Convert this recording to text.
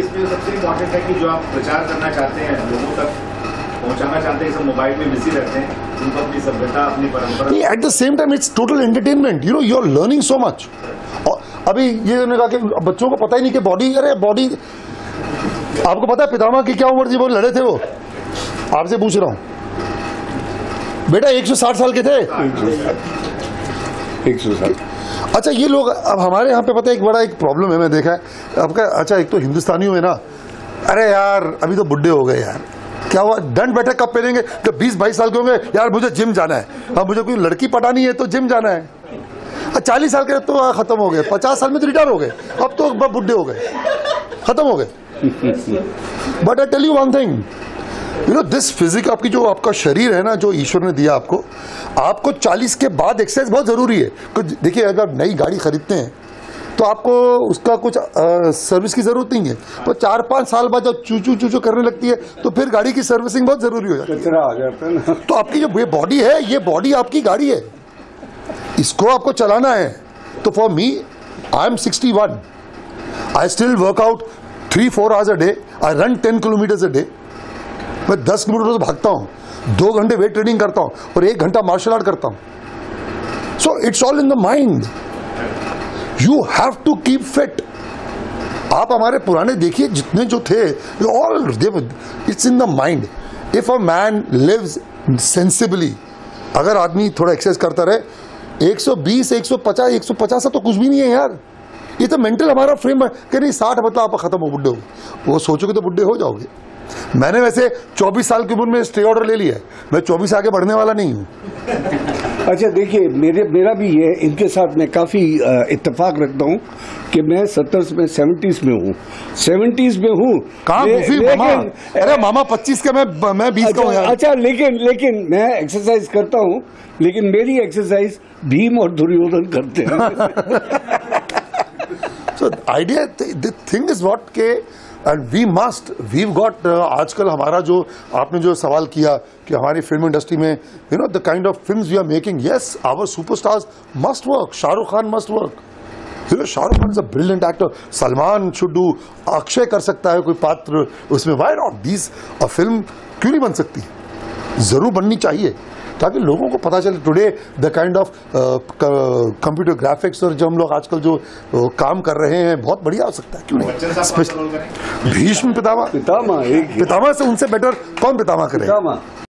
इसमें सबसे इम्पोर्टेंट है कि जो आप प्रचार करना चाहते हैं लोगों तक पहुंचाना चाहते हैं सब मोबाइल में बिज़ी रहते हैं उनको अपनी सभ्यता अपनी परंपरा at the same time it's total entertainment you know you are learning so much अभी ये उन्होंने कहा कि बच्चों को पता ही नहीं कि बॉडी अरे बॉडी आपको पता है पितामह की क्या उम्र थी? वो लड़े थे वो। आपसे पूछ रहा हूँ। बेटा 160 साल के थे? एक सौ साल अच्छा ये लोग अब हमारे यहाँ पे पता है एक बड़ा एक प्रॉब्लम है मैं देखा है। आपका अच्छा एक तो हिंदुस्तानियों में ना अरे यार अभी तो बुढ़े हो गए यार। क्या हुआ? दंड बैठक कब पहनेंगे जब बीस बाईस साल के होंगे यार मुझे जिम जाना है। अब मुझे कोई लड़की पटानी है तो जिम जाना है। चालीस साल के तो खत्म हो गए। पचास साल में तो रिटायर हो गए। अब तो बुढ़े हो गए। खत्म हो गए। But I tell you one thing you know this physique आपकी जो आपका शरीर है ना जो ईश्वर ने दिया आपको आपको 40 के बाद एक्सरसाइज बहुत ज़रूरी है। कुछ देखिए अगर नई गाड़ी खरीदते हैं तो आपको उसका कुछ अ, सर्विस की ज़रूरत नहीं है। तो चार पाँच साल बाद जब चूचू चूचू करने लगती है तो फिर गाड़ी की सर्विसिंग बहुत ज़रूरी हो जाती है। आ तो आपकी जो ये बॉडी है ये बॉडी आपकी गाड़ी है। इसको आपको चलाना है। तो for me I am sixty one I still work out three four hours a day I run ten kilometres a day मैं दस किलोमीटर रोज भागता हूँ, दो घंटे वेट ट्रेनिंग करता हूँ और एक घंटा मार्शल आर्ट करता हूँ। So it's all in the mind you have to keep fit आप हमारे पुराने देखिए, जितने जो थे all it's in the mind if a man lives sensibly अगर आदमी थोड़ा एक्सरसाइज करता रहे 120 150 150 तो कुछ भी नहीं है यार। ये तो मेंटल हमारा फ्रेम है कि नहीं, साठ मतलब आप खत्म हो बुढ़े हो। वो सोचोगे तो बुढ़े हो जाओगे। मैंने वैसे 24 साल की उम्र में स्टे ऑर्डर ले लिया है। मैं 24 आगे बढ़ने वाला नहीं हूँ। अच्छा देखिए मेरे मेरा भी ये इनके साथ मैं काफ़ी इत्तेफाक रखता हूँ कि मैं सत्तर में सेवेंटीज में हूँ। सेवेंटीज में हूँ। कहाँ मामा? अरे मामा 25 का मैं मैं 20 का हूँ अच्छा, अच्छा लेकिन लेकिन मैं एक्सरसाइज करता हूँ लेकिन मेरी एक्सरसाइज भीम और दुर्योधन करते हैं। The idea, the, thing is के and we must got uh, आजकल हमारा जो आपने जो सवाल किया कि हमारी फ़िल्म इंडस्ट्री में you know the kind of films we are making yes our super superstars must work Shahrukh Khan must work Shahrukh Khan is a brilliant actor Salman should Akshay कर सकता है कोई पात्र उसमें why not these a film क्यों नहीं बन सकती ज़रूर बननी चाहिए ताकि लोगों को पता चले। Today the kind of computer graphics और जो हम लोग आजकल जो uh, काम कर रहे हैं बहुत बढ़िया हो सकता है। क्यों नहीं? भीष्म पितामह। पितामह एक पितामह से उनसे बेटर कौन पितामा करे पितामह।